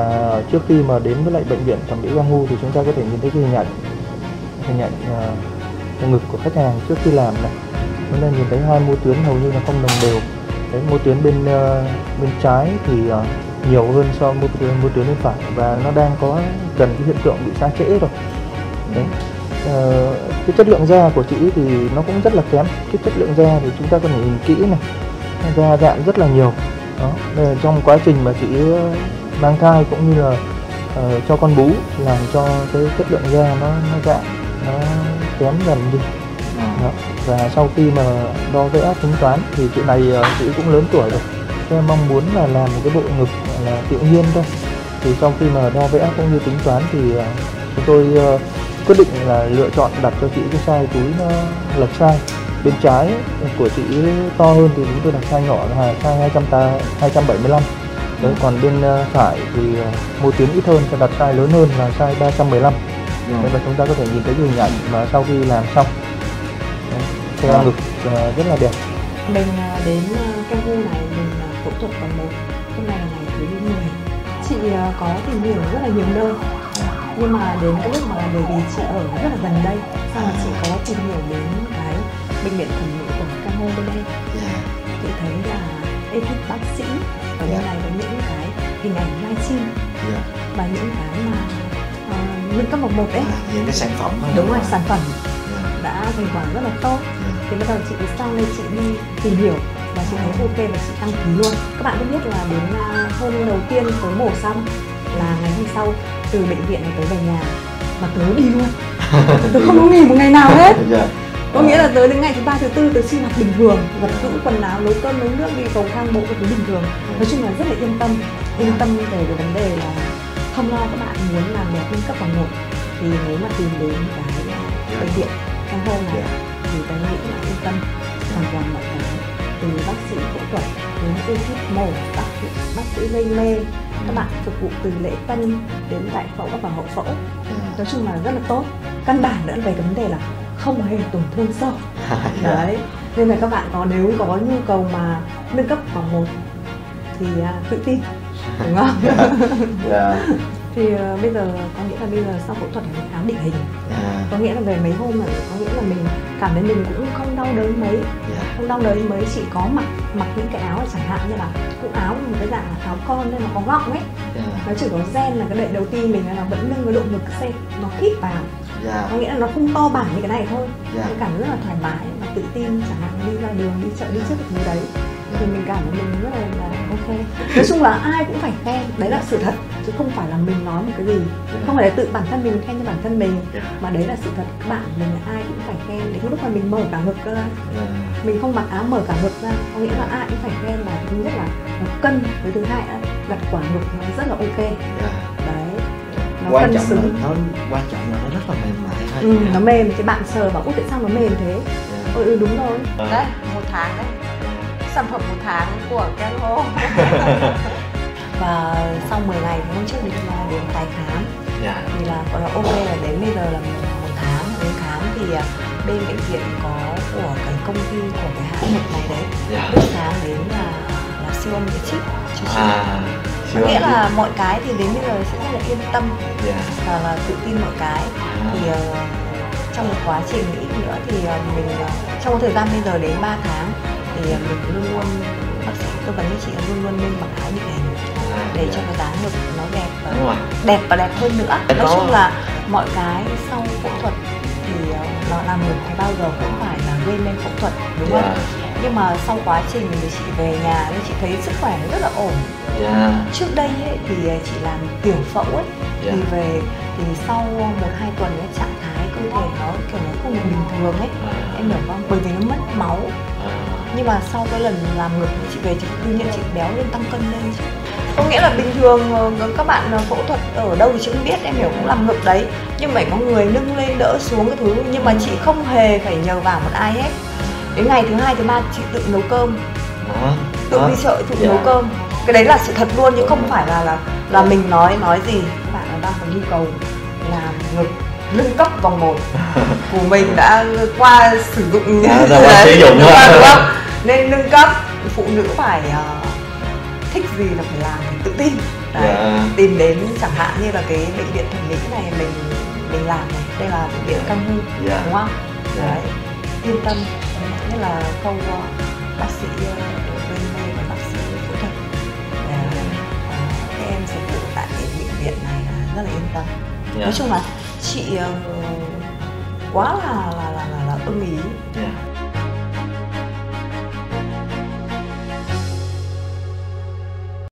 và trước khi mà đến với lại bệnh viện thẩm mỹ Gang thì chúng ta có thể nhìn thấy cái hình ảnh hình ảnh uh, ngực của khách hàng trước khi làm này. Chúng ta nhìn thấy hai mô tuyến hầu như là không đồng đều. Đấy mô tuyến bên uh, bên trái thì uh, nhiều hơn so với mô tuyến mô tuyến bên phải. Và nó đang có gần cái hiện tượng bị xa trễ rồi. Đấy uh, cái chất lượng da của chị thì nó cũng rất là kém. Cái chất lượng da thì chúng ta có thể nhìn kỹ này. Da dạn rất là nhiều. Đó đây là trong quá trình mà chị mang thai cũng như là uh, cho con bú làm cho cái chất lượng da nó nó dạn nó kém dần đi. Đó. và sau khi mà đo vẽ tính toán thì chị này uh, chị cũng lớn tuổi rồi em mong muốn là làm một cái bộ ngực là tự nhiên thôi. Thì sau khi mà đo vẽ cũng như tính toán thì uh, chúng tôi uh, quyết định là lựa chọn đặt cho chị cái size túi nó lệch size. Bên trái của chị to hơn thì chúng tôi đặt size nhỏ là size 200 275 Đấy, còn bên ờ, phải thì ờ, một tuyến ít hơn sẽ đặt size lớn hơn là size 315 ừ. Đấy, và chúng ta có thể nhìn thấy cái hình ảnh mà sau khi làm xong. Xe ừ. ngực uh, rất là đẹp. Mình đến Kemu này mình phẫu thuật vòng một. Hôm nay là ngày thứ 10 chị có tìm hiểu rất là nhiều nơi. Nhưng mà đến cái lúc mà bởi vì chị ở rất là gần đây. Xong rồi chị có tìm hiểu đến cái bệnh viện thẩm mỹ của Camo bên đây yeah. chị thấy là ekip bác sĩ ở bên yeah. này có những cái hình ảnh livestream yeah. và những cái mà uh, nâng cấp một một đấy à, những cái sản phẩm đúng rồi sản phẩm yeah. đã thành quả rất là tốt yeah. thì bắt đầu chị sau đây chị đi tìm hiểu và chị thấy ok và chị đăng ký luôn các bạn có biết là đến uh, hôm đầu tiên tới mổ xong là ngày hôm sau từ bệnh viện này tới về nhà mà tớ đi luôn tớ không nghỉ một ngày nào hết yeah. Có nghĩa là tới đến ngày thứ ba thứ tư tớ sinh hoạt bình thường vật giữ quần áo nấu cơm nấu nước đi cầu thang bộ thứ bình thường. Nói chung là rất là yên tâm yên tâm về cái vấn đề là không lo các bạn muốn làm đẹp nâng cấp bằng một. Thì nếu mà tìm đến cái bệnh viện trong hôm này thì tớ nghĩ là yên tâm hoàn toàn mọi cái từ bác sĩ phẫu thuật đến ekip mổ bác sĩ bác sĩ gây mê các bạn phục vụ từ lễ tân đến đại phẫu và hậu phẫu. Ừ. nói chung là rất là tốt. Căn bản nữa về cái vấn đề là không hề tổn thương sâu dạ. đấy nên là các bạn có nếu có nhu cầu mà nâng cấp vòng một thì à, tự tin đúng không yeah. Dạ. thì uh, bây giờ có nghĩa là bây giờ sau phẫu thuật mình khám định hình yeah. Có nghĩa là về mấy hôm là có nghĩa là mình cảm thấy mình cũng không đau đớn mấy yeah. không đau đớn mấy chỉ có mặc mặc những cái áo chẳng hạn như là cũng áo một cái dạng áo con nên nó có gọng ấy yeah. nó chỉ có gen là cái đậy đầu tiên mình là vẫn nâng cái độ ngực xe nó khít vào yeah. có nghĩa là nó không to bản như cái này thôi. Yeah. mình cảm rất là thoải mái và tự tin chẳng hạn đi ra đường đi chợ đi trước được như đấy thì mình cảm thấy mình rất là, là ok. Nói chung là ai cũng phải khen đấy là sự thật chứ không phải là mình nói một cái gì. Không phải là tự bản thân mình khen cho bản thân mình mà đấy là sự thật các bạn mình là ai cũng phải khen đến lúc mà mình mở cả ngực ra mình không mặc áo mở cả ngực ra có nghĩa là ai cũng phải khen là thứ nhất là nó cân với thứ hai là đặt quả ngực nó rất là ok. Đấy nó quan trọng xứng. là nó quan trọng là nó rất là mềm mại ừ, nó mềm thì bạn sờ bảo út tại sao nó mềm thế yeah. ừ, ừ đúng rồi đấy một tháng đấy sản phẩm một tháng của Kenho và sau 10 ngày thì hôm trước định là đến tái khám yeah. Dạ. thì là gọi là ok là đến bây giờ là một tháng đến khám thì à, bên bệnh viện có của cái công ty của cái hãng nhật này đấy yeah. Dạ. khám đến là là siêu âm cái chip à, siêu nghĩa là mọi cái thì đến bây giờ sẽ rất là yên tâm yeah. Dạ. và là tự tin mọi cái thì uh, trong một quá trình ít nữa thì uh, mình uh, trong thời gian bây giờ đến 3 tháng thì mình luôn luôn bác sĩ tư vấn với chị luôn luôn nên mặc áo như thế để cho cái dáng ngực nó đẹp và đẹp và đẹp hơn nữa nói chung là mọi cái sau phẫu thuật thì ờ, nó làm ngực thì bao giờ cũng phải là gây nên phẫu thuật đúng không yeah. Dạ. Nhưng mà sau quá trình thì chị về nhà thì chị thấy sức khỏe rất là ổn yeah. Dạ. trước đây ấy, thì ờ, chị làm tiểu phẫu ấy yeah. thì dạ. về thì sau một hai tuần ấy, trạng thái cơ thể nó kiểu nó không được bình thường ấy à. em hiểu không bởi vì nó mất máu à. nhưng mà sau cái lần làm ngực chị về chị tự nhiên chị béo lên tăng cân lên có nghĩa là bình thường ờ, các bạn ờ, phẫu thuật ở đâu thì chị không biết em hiểu cũng làm ngực đấy nhưng phải có người nâng lên đỡ xuống cái thứ nhưng mà chị không hề phải nhờ vào một ai hết đến ngày thứ hai thứ ba chị tự nấu cơm tự đi chợ tự nấu cơm cái đấy là sự thật luôn chứ không phải là là là mình nói nói gì các bạn đang có nhu cầu làm ngực nâng cấp vòng một của mình đã qua sử dụng à, sử dụng đúng không nên nâng cấp phụ nữ phải uh, thích gì là phải làm thì tự tin Đấy, yeah. Dạ. tìm đến chẳng hạn như là cái bệnh viện thẩm mỹ này mình mình làm này đây là bệnh viện căng hư yeah. Dạ. đúng không yeah. Dạ. đấy yên tâm nhất là khâu uh, bác sĩ uh, gây mê và bác sĩ phẫu thuật. Các em phục vụ tại bệnh viện này là rất là yên tâm. Yeah. nói chung là chị quá là là là là, là ưng ý. Yeah